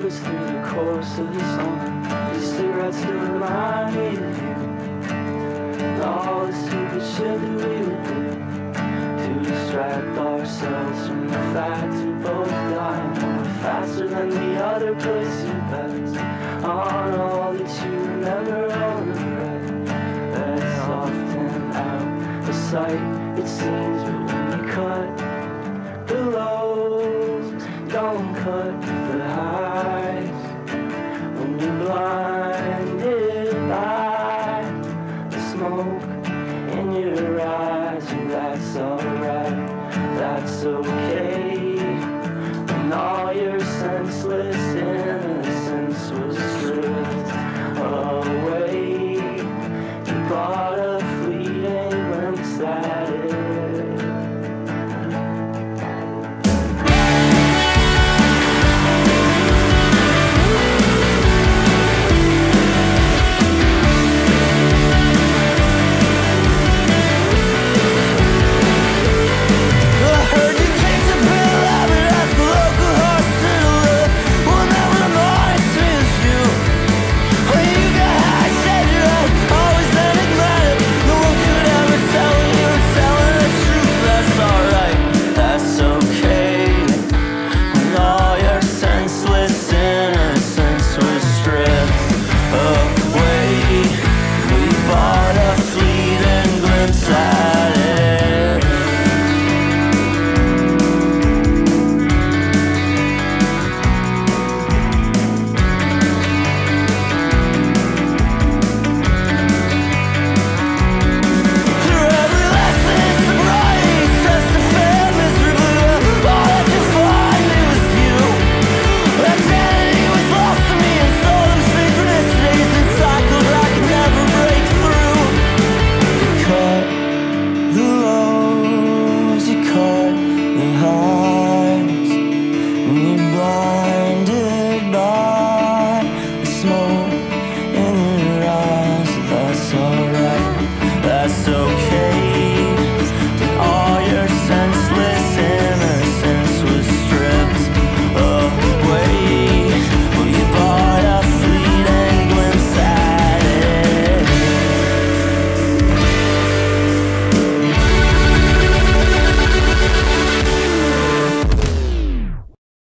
habits through the course of the song. Your cigarettes to remind me of you. And all the stupid shit that we would do to distract ourselves from the fact we both die faster than the other place you bet. On all that you remember all the red. That's often out of sight, it seems, but when you cut the lows, the highs. When you're blinded by the smoke in your eyes, and that's alright, that's okay.